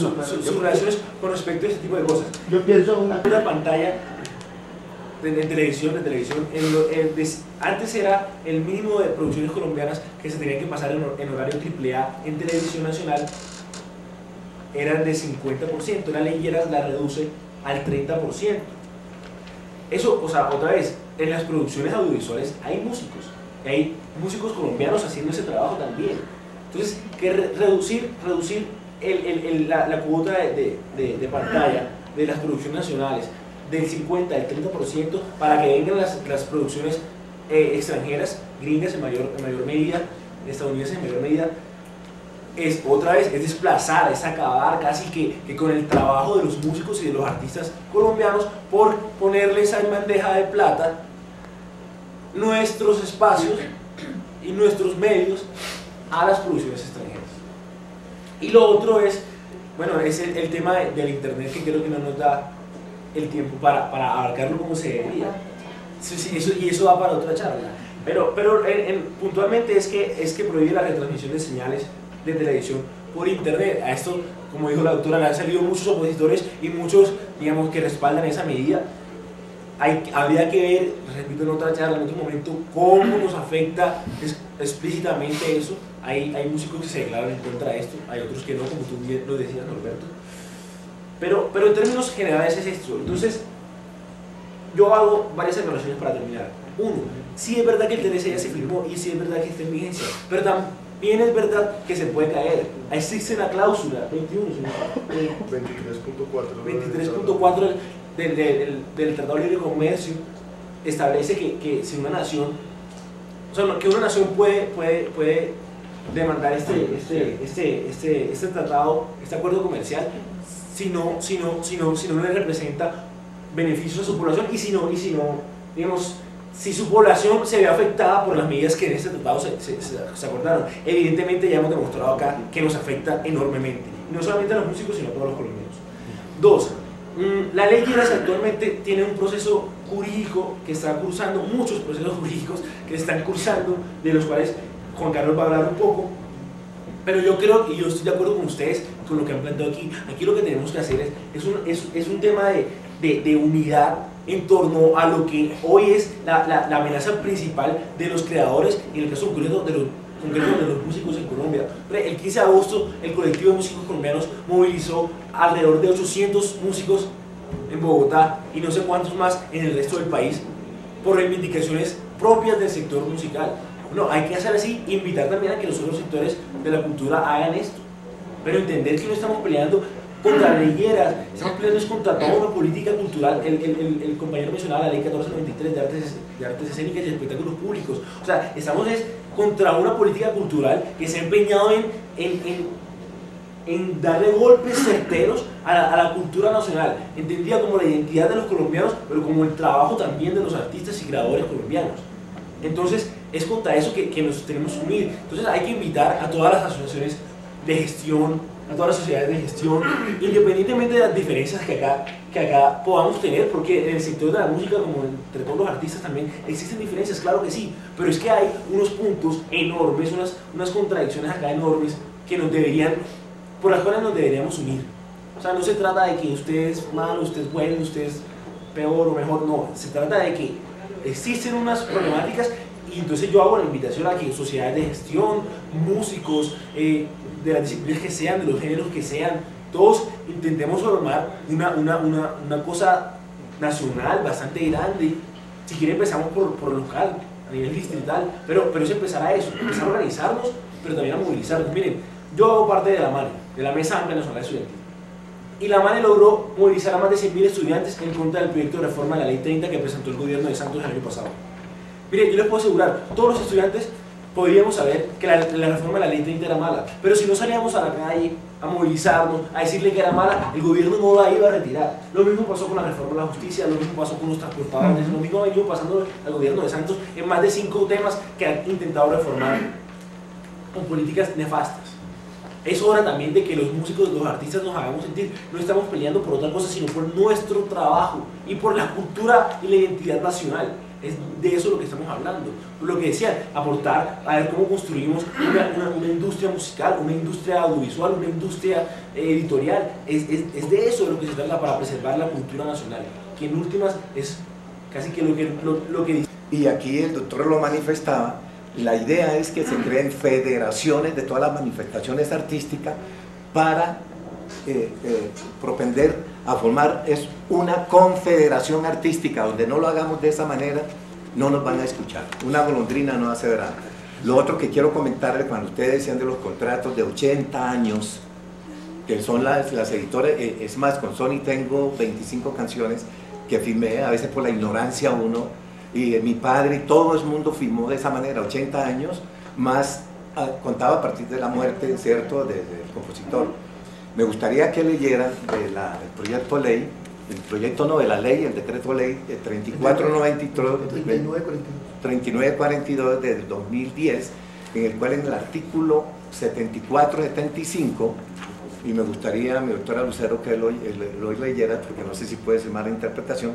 sus relaciones con respecto a este tipo de cosas. Yo pienso una... Una pantalla de, televisión, de televisión, antes era el mínimo de producciones colombianas que se tenían que pasar en, en horario AAA en televisión nacional eran de 50%, la ley Lleras la reduce al 30%. Eso, o sea, otra vez, en las producciones audiovisuales hay músicos, hay músicos colombianos haciendo ese trabajo también. Entonces, que reducir, reducir la, cuota de, pantalla de las producciones nacionales del 50 al 30% para que vengan las, producciones eh, extranjeras, gringas en mayor, en mayor medida, estadounidenses en mayor medida, es otra vez, es desplazar, es acabar casi que, con el trabajo de los músicos y de los artistas colombianos por ponerles en bandeja de plata nuestros espacios y nuestros medios a las producciones. Y lo otro es, bueno, es el, tema del internet que creo que no nos da el tiempo para, abarcarlo como se debería. y eso va para otra charla. Pero, pero puntualmente es que, es que prohíbe la retransmisión de señales de televisión por internet. A esto, como dijo la doctora, le han salido muchos opositores y muchos, digamos, que respaldan esa medida. Hay, habría que ver, repito en otra charla, en otro momento, cómo nos afecta explícitamente eso. Hay, hay músicos que se declaran en contra de esto, hay otros que no, como tú bien lo decías, Norberto. Pero, pero en términos generales es esto. Entonces, yo hago varias aclaraciones para terminar. Uno, sí es verdad que el TLC ya se firmó y sí es verdad que está en vigencia, pero también es verdad que se puede caer. Existe una cláusula, 21, 23.4 del, del, del, Tratado de Libre Comercio establece que, que, si una nación, o sea, que una nación puede, puede, puede demandar este, este, este, este, este tratado, este acuerdo comercial, si no, si no, si no, si no le representa beneficios a su población y si no, y si no digamos, si su población se ve afectada por las medidas que en este tratado se, se, acordaron. Evidentemente ya hemos demostrado acá que nos afecta enormemente, no solamente a los músicos, sino a todos los colombianos. Dos, mm, la ley Lleras actualmente tiene un proceso jurídico que está cursando, muchos procesos jurídicos que están cursando, de los cuales Juan Carlos va a hablar un poco, pero yo creo, y yo estoy de acuerdo con ustedes, con lo que han planteado aquí, aquí lo que tenemos que hacer es, es, un, es, es un tema de, de, de unidad en torno a lo que hoy es la, la, amenaza principal de los creadores, y en el caso concreto de los, concreto de los músicos en Colombia. El 15 de agosto el colectivo de músicos colombianos movilizó alrededor de 800 músicos en Bogotá y no sé cuántos más en el resto del país por reivindicaciones propias del sector musical. No, hay que hacer así, invitar también a que los otros sectores de la cultura hagan esto, pero entender que no estamos peleando contra leyeras, estamos peleando contra toda una política cultural. El, el, el, compañero mencionaba la ley 1493 de artes, de artes escénicas y espectáculos públicos. O sea, estamos es contra una política cultural que se ha empeñado en, en, en, en darle golpes certeros a la, a la, cultura nacional, entendida como la identidad de los colombianos, pero como el trabajo también de los artistas y creadores colombianos. Entonces, es contra eso que, que nos tenemos que unir. Entonces, hay que invitar a todas las asociaciones de gestión, a todas las sociedades de gestión, independientemente de las diferencias que acá, que acá podamos tener, porque en el sector de la música, como entre todos los artistas también, existen diferencias, claro que sí, pero es que hay unos puntos enormes, unas, unas contradicciones acá enormes que nos deberían, por las cuales nos deberíamos unir. O sea, no se trata de que usted es malo, usted es bueno, usted es peor o mejor, no, se trata de que existen unas problemáticas y entonces yo hago la invitación a que sociedades de gestión, músicos, eh, de las disciplinas que sean, de los géneros que sean, todos intentemos formar una, una, una, una cosa nacional bastante grande. Si quiere empezamos por, por local, a nivel distrital, pero, pero es empezar a eso, empezar a organizarnos, pero también a movilizarnos. Miren, yo hago parte de la MANE, de la Mesa Amplia Nacional de Estudiantes. Y la MANE logró movilizar a más de 100.000 estudiantes en contra del proyecto de reforma de la Ley 30 que presentó el gobierno de Santos el año pasado. Miren, yo les puedo asegurar, todos los estudiantes podríamos saber que la, reforma de la ley 30 era mala. Pero si no salíamos a la calle a movilizarnos, a decirle que era mala, el gobierno no la iba a retirar. Lo mismo pasó con la reforma de la justicia, lo mismo pasó con los transportadores, lo mismo ha venido pasando al gobierno de Santos en más de cinco temas que han intentado reformar con políticas nefastas. Es hora también de que los músicos, los artistas nos hagamos sentir, no estamos peleando por otra cosa, sino por nuestro trabajo y por la cultura y la identidad nacional. Es de eso lo que estamos hablando. Lo que decía, aportar a ver cómo construimos una, una, industria musical, una industria audiovisual, una industria eh, editorial. Es, es, es, de eso lo que se trata para preservar la cultura nacional, que en últimas es casi que lo que, lo, lo que dice. Y aquí el doctor lo manifestaba, la idea es que se creen federaciones de todas las manifestaciones artísticas para eh, eh, propender a formar es una confederación artística, donde no lo hagamos de esa manera, no nos van a escuchar. Una golondrina no hace verano. Lo otro que quiero comentarle, cuando ustedes decían de los contratos de 80 años, que son las, las editoras, eh, es más, con Sony tengo 25 canciones que firmé, a veces por la ignorancia uno, y mi padre y todo el mundo firmó de esa manera, 80 años, más ah, contaba a partir de la muerte, ¿cierto?, del compositor. Me gustaría que leyeran del proyecto ley, el proyecto no de la ley, el decreto ley 3492, 3942 del 2010, en el cual en el artículo 7475, y me gustaría, mi doctora Lucero, que lo, lo leyera, porque no sé si puede ser mala interpretación,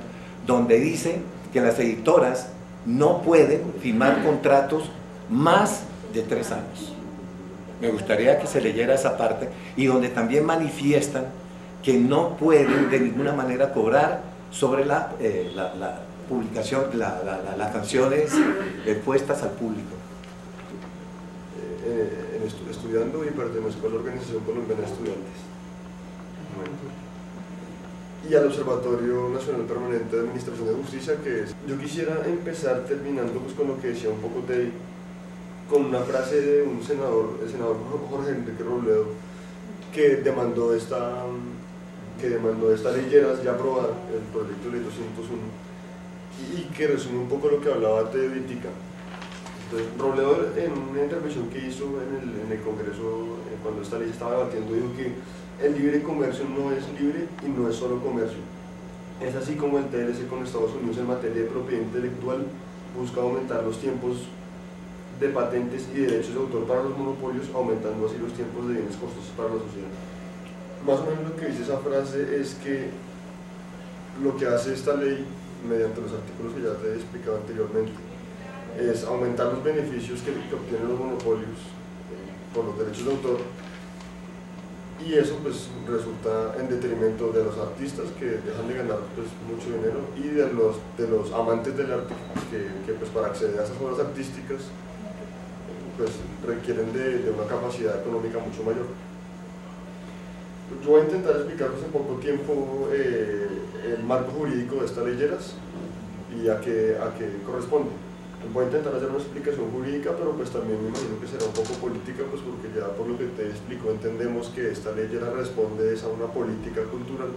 donde dice que las editoras no pueden firmar contratos más de tres años. Me gustaría que se leyera esa parte y donde también manifiestan que no pueden de ninguna manera cobrar sobre la, eh, la, publicación, las canciones eh, puestas al público. Eh, estudiando y pertenezco a la Organización Colombiana de Estudiantes y al Observatorio Nacional Permanente de Administración de Justicia, que es... Yo quisiera empezar terminando pues, con lo que decía un poco de con una frase de un senador, el senador Jorge Enrique Robledo, que demandó esta, que demandó esta ley ya aprobada, el proyecto de ley 201, y, que resume un poco lo que hablaba de Vitica. Entonces, Robledo en una intervención que hizo en el, en el Congreso, eh, cuando esta ley estaba debatiendo, dijo que el libre comercio no es libre y no es solo comercio. Es así como el TLC con Estados Unidos en materia de propiedad intelectual busca aumentar los tiempos de patentes y derechos de autor para los monopolios, aumentando así los tiempos de bienes costosos para la sociedad. Más o menos lo que dice esa frase es que lo que hace esta ley, mediante los artículos que ya te he explicado anteriormente, es aumentar los beneficios que, que obtienen los monopolios por los derechos de autor y eso pues resulta en detrimento de los artistas que dejan de ganar pues mucho dinero y de los, de los amantes del arte que, que pues para acceder a esas obras artísticas pues requieren de, de, una capacidad económica mucho mayor. Yo voy a intentar explicaros en poco tiempo eh, el marco jurídico de estas leyeras y a qué, a qué corresponde. Voy a intentar hacer una explicación jurídica, pero pues también me imagino que será un poco política, pues porque ya por lo que te explico entendemos que esta leyera responde a una política cultural.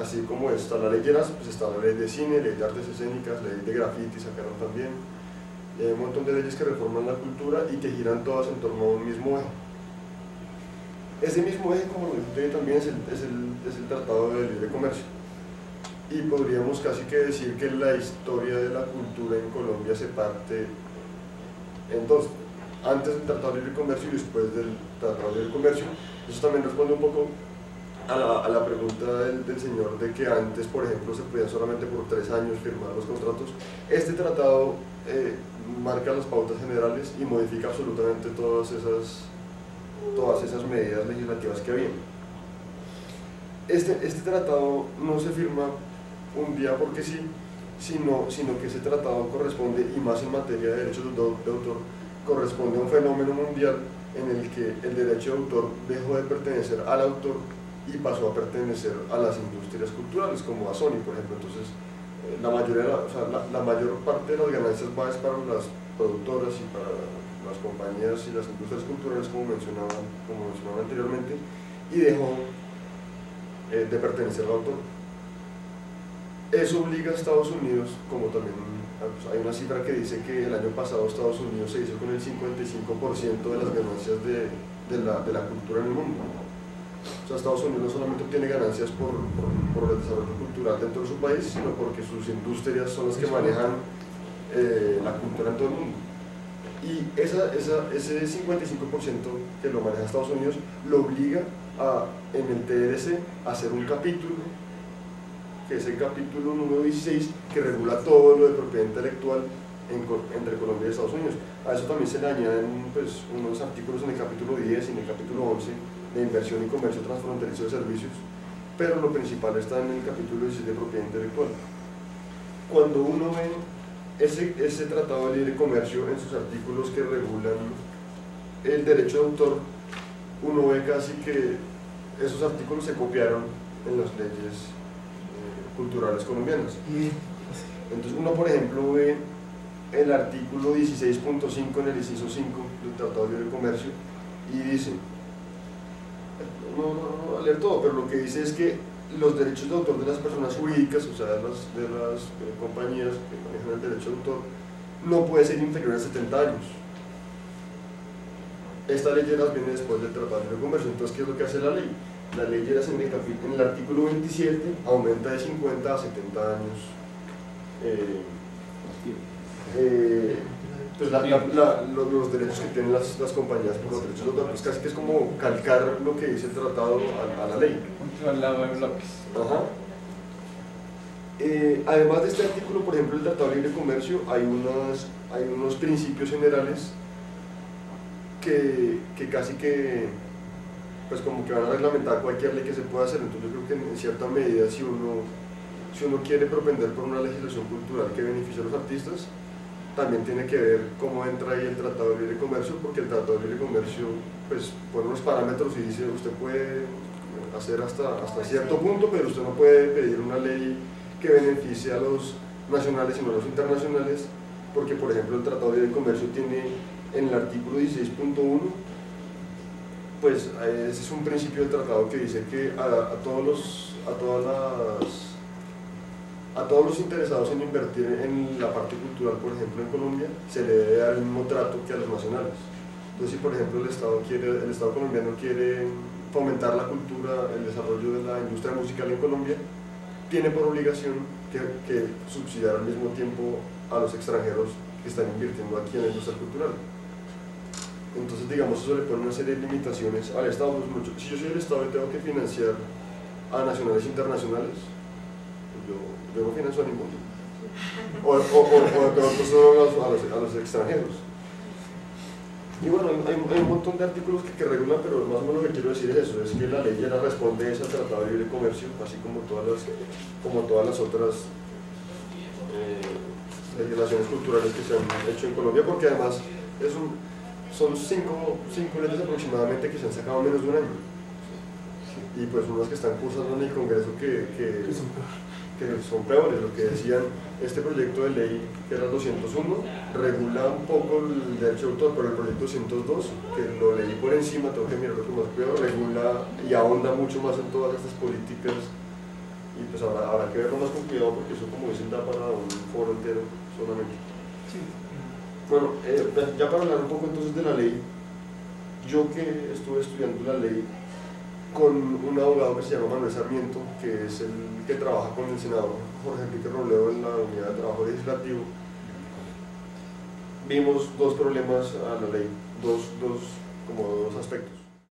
Así como está la leyera, pues está la ley de cine, ley de artes escénicas, ley de graffiti, sacaron también hay un montón de leyes que reforman la cultura y que giran todas en torno a un mismo eje. Ese mismo eje, como lo dije también, es el, es, el, es el Tratado de Libre Comercio. Y podríamos casi que decir que la historia de la cultura en Colombia se parte en dos. Antes del Tratado de Libre Comercio y después del Tratado de Libre Comercio. Eso también responde un poco a la, a la, pregunta del, del, señor de que antes, por ejemplo, se podían solamente por tres años firmar los contratos. Este tratado eh, marca las pautas generales y modifica absolutamente todas esas, todas esas medidas legislativas que había. Este, este tratado no se firma un día porque sí, sino, sino que ese tratado corresponde, y más en materia de derechos de autor, corresponde a un fenómeno mundial en el que el derecho de autor dejó de pertenecer al autor y pasó a pertenecer a las industrias culturales, como a Sony, por ejemplo. Entonces, la, mayoría, la, mayor parte de las ganancias va para las productoras y para las compañías y las industrias culturales, como mencionaba, como mencionaba anteriormente, y dejó eh, de pertenecer al autor. Eso obliga a Estados Unidos, como también pues, hay una cifra que dice que el año pasado Estados Unidos se hizo con el 55% de las ganancias de, de, la, de la cultura en el mundo. O sea, Estados Unidos no solamente obtiene ganancias por, por, por, el desarrollo cultural dentro de su país, sino porque sus industrias son las que manejan eh, la cultura en todo el mundo. Y esa, esa, ese 55% que lo maneja Estados Unidos lo obliga a, en el TLC a hacer un capítulo que es el capítulo número 16, que regula todo lo de propiedad intelectual entre Colombia y Estados Unidos. A eso también se le añaden pues, unos artículos en el capítulo 10 y en el capítulo 11 de inversión y comercio transfronterizo de servicios, pero lo principal está en el capítulo 16 de propiedad intelectual. Cuando uno ve ese, ese tratado de libre comercio en sus artículos que regulan el derecho de autor, uno ve casi que esos artículos se copiaron en las leyes eh, culturales colombianas. Entonces uno, por ejemplo, ve el artículo 16.5 en el inciso 5 del Tratado de Libre Comercio y dice, no, no, no leer todo, pero lo que dice es que los derechos de autor de las personas jurídicas, o sea, de las, de las eh, compañías que manejan el derecho de autor, no puede ser inferior a 70 años. Esta ley ya viene después del Tratado de Comercio, entonces, ¿qué es lo que hace la ley? La ley ya en el, en el artículo 27 aumenta de 50 a 70 años. Eh, eh, pues los, derechos que tienen las, compañías por los derechos de autor, pues casi que es como calcar lo que dice el tratado a, la ley. Eh, además de este artículo, por ejemplo, el Tratado de Libre Comercio, hay, unas, hay unos principios generales que, que, casi que pues como que van a reglamentar cualquier ley que se pueda hacer. Entonces yo creo que en cierta medida si uno, si uno quiere propender por una legislación cultural que beneficie a los artistas, también tiene que ver cómo entra ahí el Tratado de Libre Comercio, porque el Tratado de Libre Comercio pues, pone unos parámetros y dice usted puede hacer hasta, hasta cierto punto, pero usted no puede pedir una ley que beneficie a los nacionales y no a los internacionales, porque por ejemplo el Tratado de Libre Comercio tiene en el artículo 16.1 pues ese es un principio del tratado que dice que a, a todos los, a todas las a todos los interesados en invertir en la parte cultural, por ejemplo en Colombia, se le debe dar el mismo trato que a los nacionales. Entonces, si por ejemplo el Estado, quiere, el Estado colombiano quiere fomentar la cultura, el desarrollo de la industria musical en Colombia, tiene por obligación que, subsidiar al mismo tiempo a los extranjeros que están invirtiendo aquí en la industria cultural. Entonces, digamos, eso le pone una serie de limitaciones al Estado. Pues. Si yo soy el Estado y tengo que financiar a nacionales e internacionales, yo yo no financio a ninguno. O, o, o, de pronto solo a los, extranjeros. Y bueno, hay, un montón de artículos que, regulan, pero más o menos lo que quiero decir es eso, es que la ley ya responde a ese tratado de libre comercio, así como todas las, como todas las otras eh, legislaciones culturales que se han hecho en Colombia, porque además es un, son cinco, cinco leyes aproximadamente que se han sacado en menos de un año. Y pues unas que están cursando en el Congreso que que son peores, lo que decían, este proyecto de ley, que era el 201, regula un poco el derecho de autor, pero el proyecto 102, que lo leí por encima, tengo que mirarlo con más cuidado, regula y ahonda mucho más en todas estas políticas, y pues habrá, habrá que verlo más con cuidado, porque eso como dicen da para un foro entero solamente. Bueno, eh, ya para hablar un poco entonces de la ley, yo que estuve estudiando la ley con un abogado que se llama Manuel Sarmiento, que es el que trabaja con el senador Jorge Enrique Robledo en la unidad de trabajo legislativo, vimos dos problemas a la ley, dos, dos, como dos aspectos.